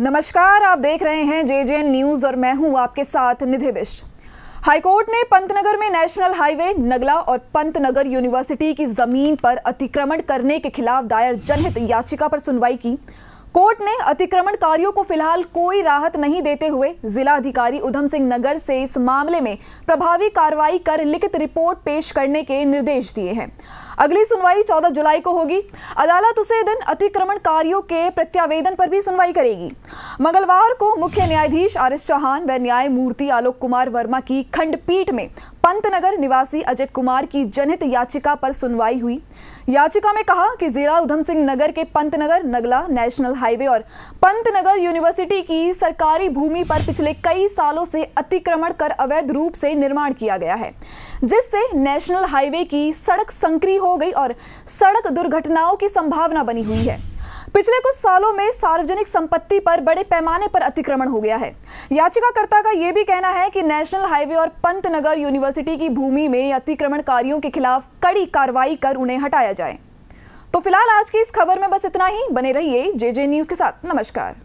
नमस्कार, आप देख रहे हैं जे जे न्यूज़ और मैं हूँ आपके साथ निधि बिष्ट। हाईकोर्ट ने पंतनगर में नेशनल हाईवे, नगला और पंतनगर यूनिवर्सिटी की ज़मीन पर अतिक्रमण करने के खिलाफ दायर जनहित याचिका पर सुनवाई की। कोर्ट ने अतिक्रमणकारियों को फ़िलहाल कोई राहत नहीं देते हुए जिला अधिकारी उधम सिंह नगर से इस मामले में प्रभावी कार्रवाई कर लिखित रिपोर्ट पेश करने के निर्देश दिए हैं। अगली सुनवाई 14 जुलाई को होगी। अदालत उसे दिन अतिक्रमणकारियों के प्रत्यावेदन पर भी सुनवाई करेगी। मंगलवार को मुख्य न्यायाधीश आर एस चौहान व न्यायमूर्ति आलोक कुमार वर्मा की खंडपीठ में पंतनगर निवासी अजय कुमार की जनहित याचिका पर सुनवाई हुई। याचिका में कहा कि जिला उधम सिंह नगर के पंतनगर, नगला, नेशनल हाईवे और पंतनगर यूनिवर्सिटी की सरकारी भूमि पर पिछले कई सालों से अतिक्रमण कर अवैध रूप से निर्माण किया गया है। जिससे नेशनल हाईवे की सड़क संक्री हो गई और सड़क दुर्घटनाओं की संभावना बनी हुई है। पिछले कुछ सालों में सार्वजनिक संपत्ति पर बड़े पैमाने पर अतिक्रमण हो गया है। याचिकाकर्ता का यह भी कहना है कि नेशनल हाईवे और पंतनगर यूनिवर्सिटी की भूमि में अतिक्रमणकारियों के खिलाफ कड़ी कार्रवाई कर उन्हें हटाया जाए। तो फ़िलहाल आज की इस खबर में बस इतना ही। बने रहिए जे जे न्यूज़ के साथ। नमस्कार।